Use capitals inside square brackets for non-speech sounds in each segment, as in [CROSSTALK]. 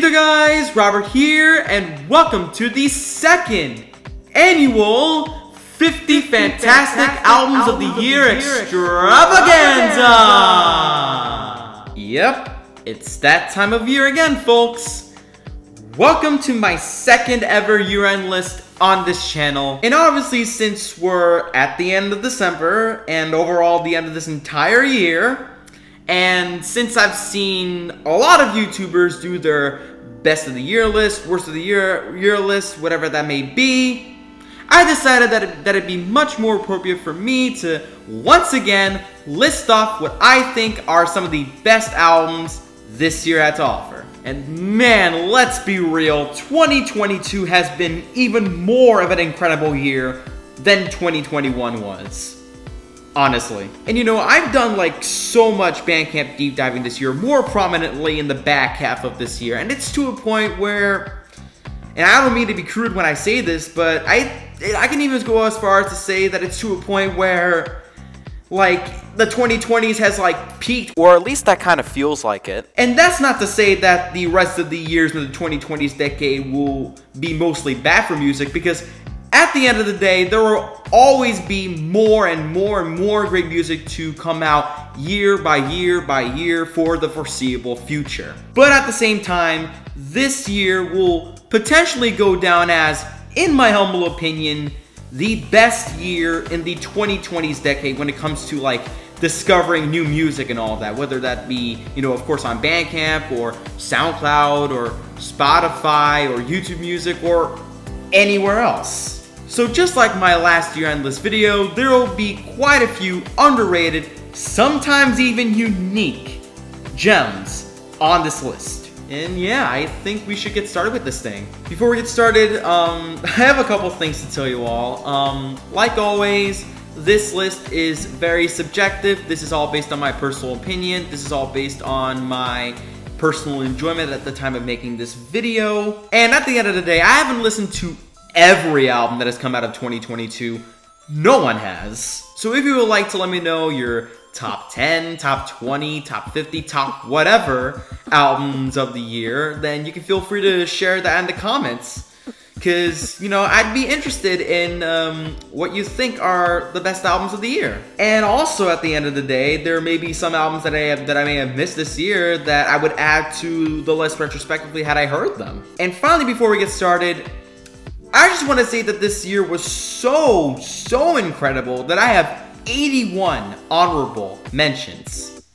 Hey there guys, Robert here, and welcome to the second annual 50 Fantastic, Fantastic Albums, Albums, of the, of Year, the year Extravaganza! Yep, it's that time of year again, folks. Welcome to my second ever year-end list on this channel. And obviously, since we're at the end of December, and overall the end of this entire year, and since I've seen a lot of YouTubers do their best of the year list, worst of the year year list, whatever that may be, I decided that, it, that it'd be much more appropriate for me to once again list off what I think are some of the best albums this year had to offer. And man, let's be real, 2022 has been even more of an incredible year than 2021 was honestly. And you know, I've done like so much Bandcamp deep diving this year, more prominently in the back half of this year, and it's to a point where, and I don't mean to be crude when I say this, but I I can even go as far as to say that it's to a point where, like, the 2020s has like peaked, or at least that kind of feels like it. And that's not to say that the rest of the years in the 2020s decade will be mostly bad for music, because at the end of the day, there will always be more and more and more great music to come out year by year by year for the foreseeable future. But at the same time, this year will potentially go down as, in my humble opinion, the best year in the 2020s decade when it comes to like discovering new music and all that, whether that be, you know, of course on Bandcamp or SoundCloud or Spotify or YouTube Music or anywhere else. So just like my last year endless video, there will be quite a few underrated, sometimes even unique gems on this list. And yeah, I think we should get started with this thing. Before we get started, um, [LAUGHS] I have a couple things to tell you all. Um, like always, this list is very subjective. This is all based on my personal opinion. This is all based on my personal enjoyment at the time of making this video. And at the end of the day, I haven't listened to every album that has come out of 2022. No one has. So if you would like to let me know your top 10, top 20, top 50, top whatever albums of the year, then you can feel free to share that in the comments. Because, you know, I'd be interested in um, what you think are the best albums of the year. And also, at the end of the day, there may be some albums that I have that I may have missed this year that I would add to the list retrospectively had I heard them. And finally, before we get started, I just want to say that this year was so, so incredible that I have 81 honorable mentions.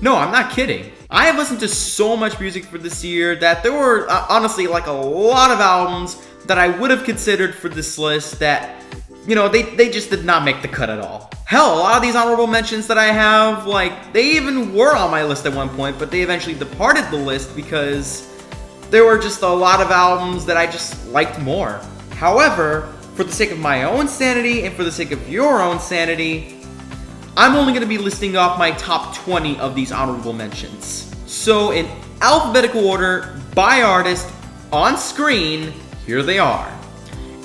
No, I'm not kidding. I have listened to so much music for this year that there were uh, honestly like a lot of albums that I would have considered for this list that, you know, they, they just did not make the cut at all. Hell, a lot of these honorable mentions that I have, like, they even were on my list at one point, but they eventually departed the list because there were just a lot of albums that I just liked more. However, for the sake of my own sanity and for the sake of your own sanity, I'm only going to be listing off my top 20 of these honorable mentions. So in alphabetical order, by artist, on screen, here they are.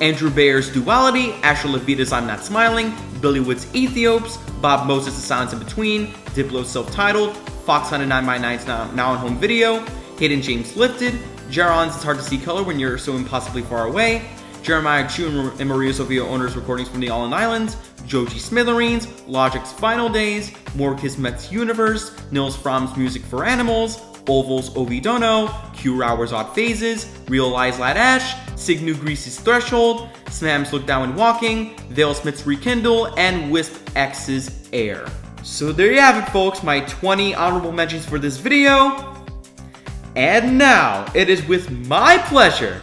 Andrew Bayer's Duality, Asher Levita's I'm Not Smiling, Billy Wood's Aethiopes, Bob Moses' The Silence in Between, Diplo's Self-Titled, Fox Hunter 9 by 9's now, now on home video, Hayden James Lifted, Jaron's It's Hard to See Color When You're So Impossibly Far Away, Jeremiah Chiu and Maria Sofia Owner's recordings from the Island Islands, Joji Smithereens, Logic's Final Days, Moore Kismet's Universe, Nils Frahm's Music for Animals, Oval's Ovidono, Q Rower's Odd Phases, Real Lies Lad Ash, Signu Greasy's Threshold, Smam's Look Down and Walking, Vale Smith's Rekindle, and Wisp X's Air. So there you have it folks, my 20 honorable mentions for this video. And now, it is with my pleasure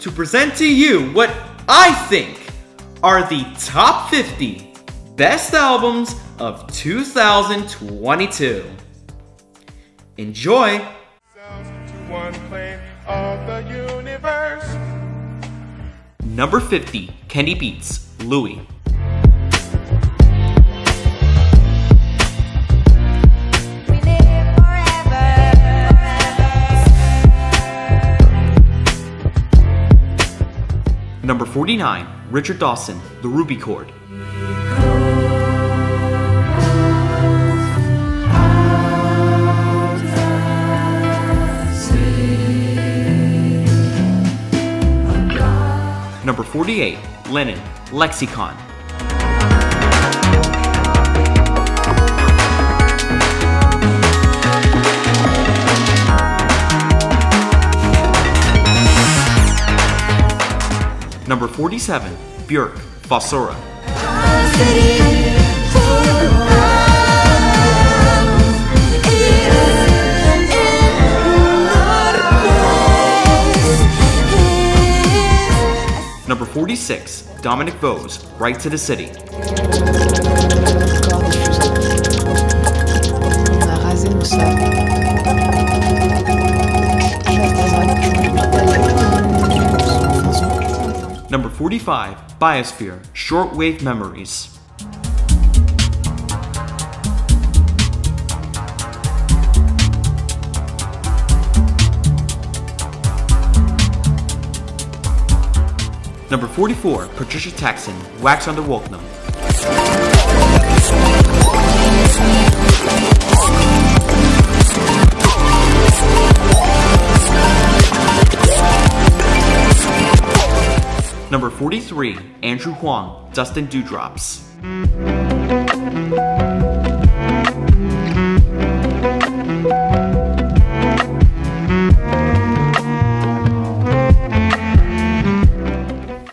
to present to you what I think are the top 50 best albums of 2022. Enjoy! Number 50, Kenny Beats, Louie. Number 49, Richard Dawson, The Ruby Cord. Number 48, lynyn, Lexicon, Number 47, Björk, Fossora. Number 46, Dominic Voz, Right to the City. Number 45, Biosphere, Shortwave Memories. Number 44, Patricia Taxxon, Wax on the Wolcnum. Number 43, Andrew Huang, Dust and Dewdrops.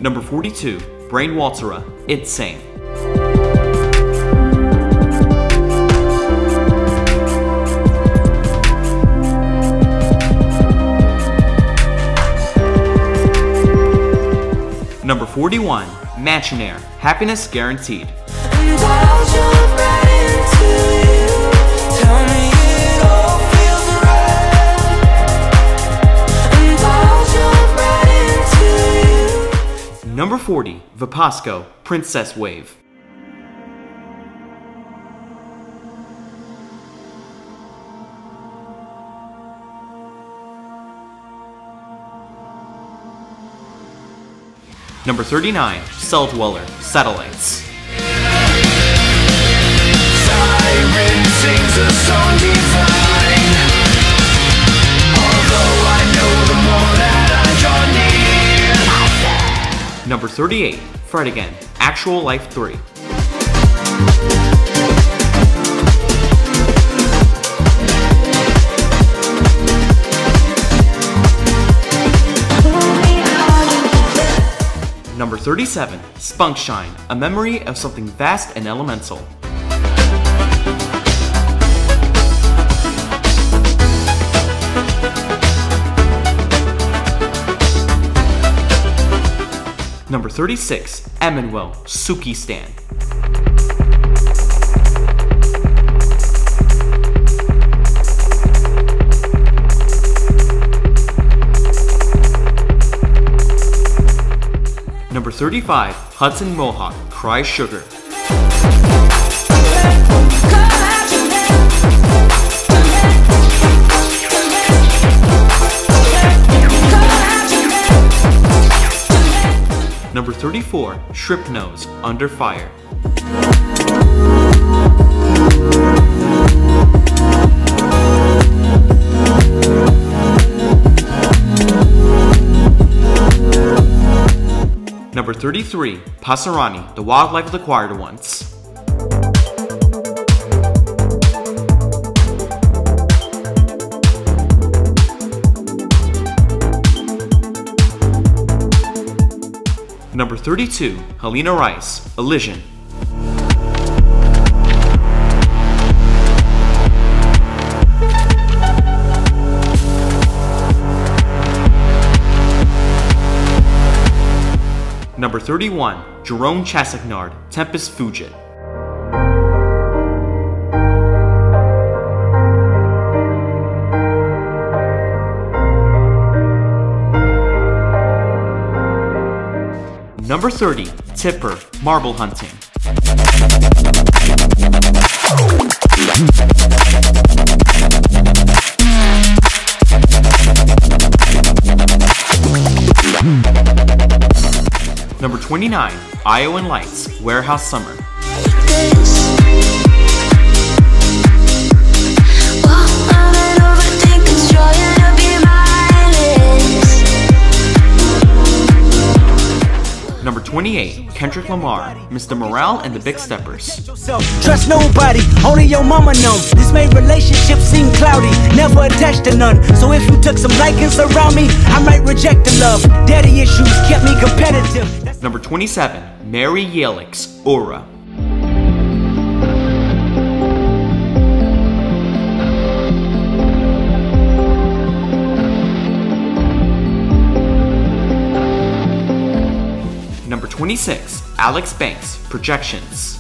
Number 42, Brainwaltzera, It's 41, Mansionair, Happiness Guaranteed. Number 40, Vipasco, Princess Wave. Number 39, Celldweller, Satellites. Siren sings a song divine. Although I know the more that I draw near. Number 38, Fred Again, Actual Life 3. 37, Spunkshine, a memory of something vast and elemental. Number 36, EMÆNUEL, Suki Stan. Number 35, Hudson Mohawke, Cry Sugar. Number 34, shrimpnose, Under Fire. Number 33, Passarani, The Wildlife of the Ones. Number 32, Halina Rice, Elision. Number 31, Jerome Chassagnard, Tempus Fugit. Number 30, Tipper, Marble Hunting. Number 29, i_o and Lights, Warehouse Summer. Number 28, Kendrick Lamar, Mr. Morale and the Big Steppers. Trust nobody, only your mama know. This made relationships seem cloudy, never attached to none. So if you took some likings around me, I might reject the love. Daddy issues kept me competitive. Number 27, Mary Yalex, Ohra. Number 26, Alex Banks, Projections.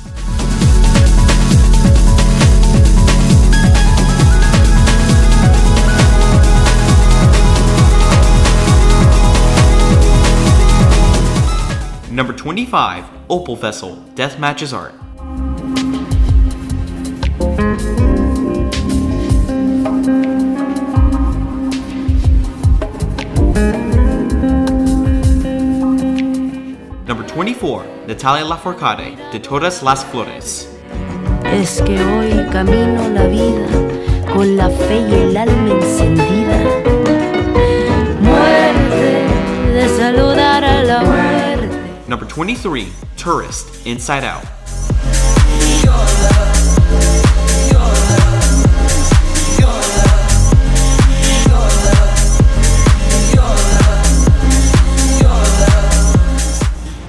Number 25, Opal Vessel, Deathmatch Is Art. Number 24, Natalia Lafourcade, De Todas las Flores. Es que hoy camino la vida con la fe y el alma encendida. Muerte de saludar a la. Number 23, Tourist, Inside Out.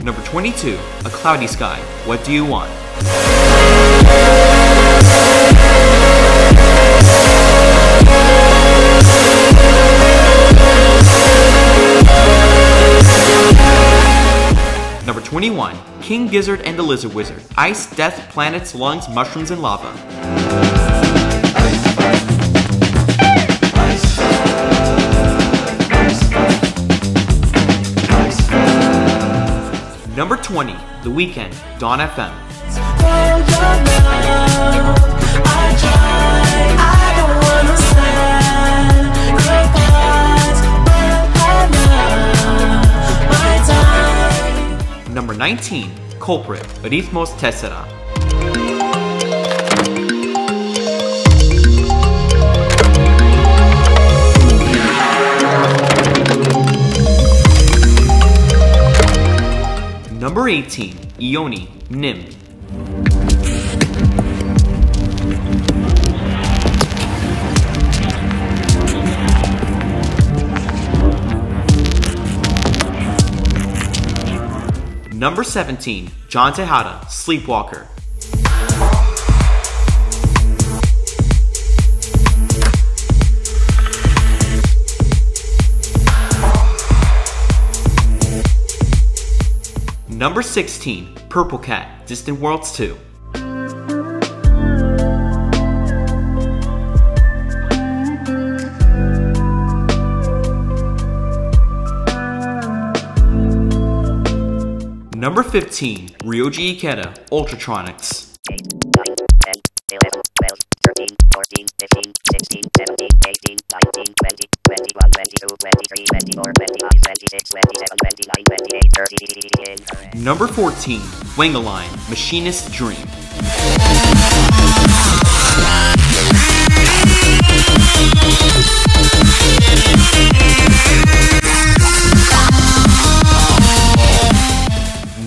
Number 22, acloudyskye, What Do You Want? 21, King Gizzard and the Lizard Wizard, Ice, Death, Planets, Lungs, Mushrooms, and Lava. Number 20, The Weeknd, Dawn FM. 19, Culprate, Rhythmos Tessera. Number 18, eoni, Nim. Number 17, John Tejada, Sleepwalker. Number 16, Purrple Cat, Distant Worlds 2. Number 15, Ryoji Ikeda, Ultratronics. 8, 9, 10, 11, 12, 13, 14, 15, 16, 17, 18, 19, 20, 21, 22, 23, 24, 25, 26, 27, 29, 28, 30. Number 14, Wangaline, Machinist Dream.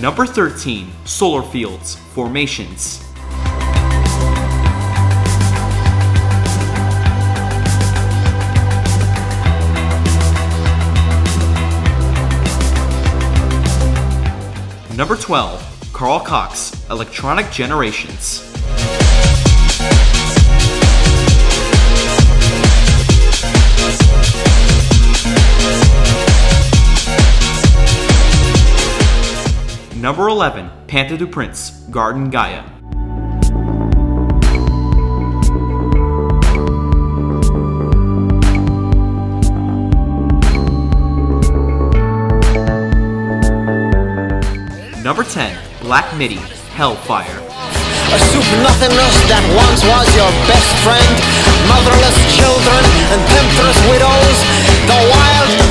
Number 13, Solar Fields, Formations. Number 12, Carl Cox, Electronic Generations. Number 11, Pantha du Prince, Garden Gaia. Number 10, Black Midi, Hellfire. A soup nothingness that once was your best friend. Motherless children and temptress widows. The wild,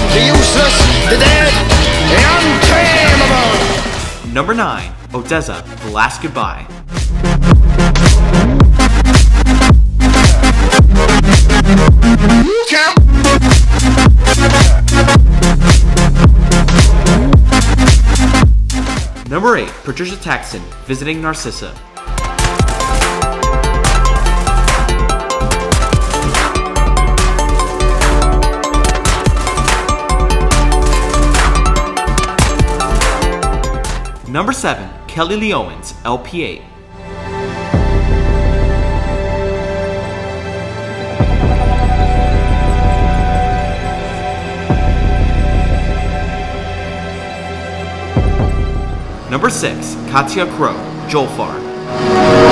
Number 9, ODESZA, The Last Goodbye. Number 8, Patricia Taxxon, Visiting Narcissa. Number 7, Kelly Lee Owens, LP8. Number 6, Katia Krow, Julfar. Number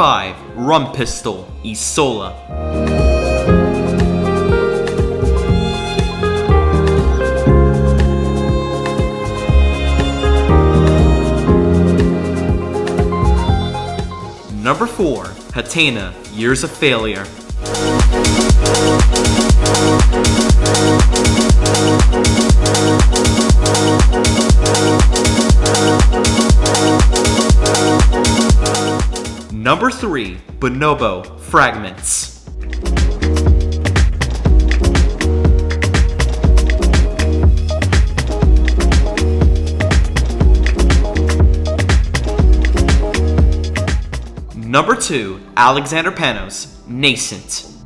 5, Rumpistol, Isola. Number 4, Hatena, Years of Failure. Number 3, Bonobo, Fragments. Number 2, Alexander Panos, Nascent.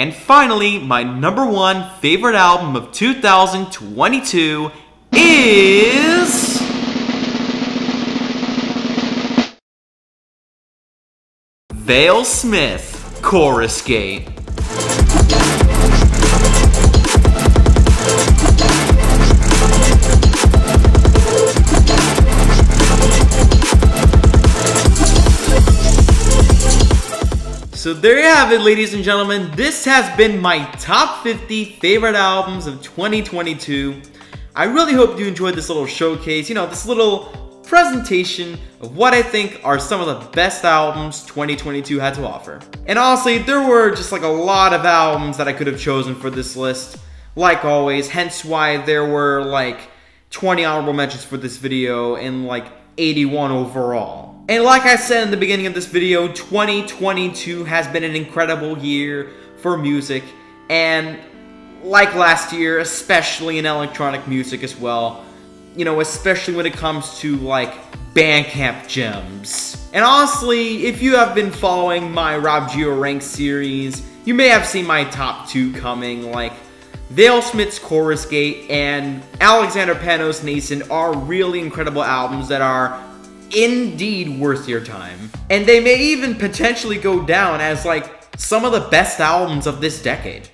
And finally, my number one favorite album of 2022 is. Vale Smith, Chorus Gate. So there you have it, ladies and gentlemen. This has been my top 50 favorite albums of 2022. I really hope you enjoyed this little showcase, you know, this little presentation of what I think are some of the best albums 2022 had to offer. And honestly, there were just like a lot of albums that I could have chosen for this list, like always, hence why there were like 20 honorable mentions for this video and like 81 overall. And like I said in the beginning of this video, 2022 has been an incredible year for music, and like last year, especially in electronic music as well, you know, especially when it comes to like Bandcamp gems. And honestly, if you have been following my Rob Geo Rank series, you may have seen my top two coming, like Vale Smith's Chorus Gate and Alexander Panos Nascent are really incredible albums that are indeed worth your time. And they may even potentially go down as like some of the best albums of this decade.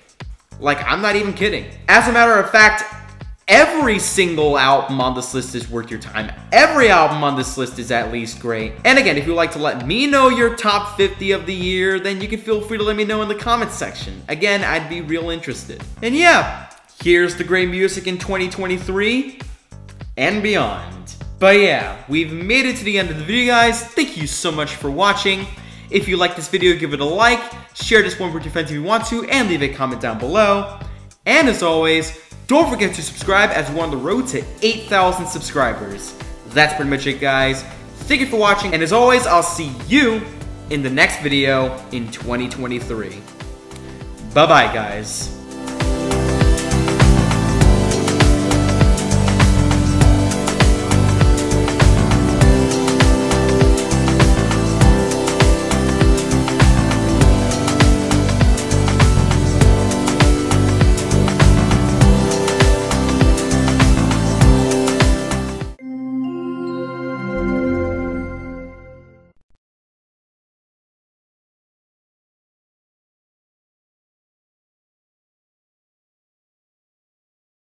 Like, I'm not even kidding. As a matter of fact, every single album on this list is worth your time. Every album on this list is at least great. And again, if you'd like to let me know your top 50 of the year, then you can feel free to let me know in the comments section. Again, I'd be real interested. And yeah, here's the great music in 2023 and beyond. But yeah, we've made it to the end of the video, guys. Thank you so much for watching. If you like this video, give it a like, share this one with your friends if you want to, and leave a comment down below. And as always, don't forget to subscribe as we're on the road to 8,000 subscribers. That's pretty much it, guys. Thank you for watching, and as always, I'll see you in the next video in 2023. Bye-bye, guys.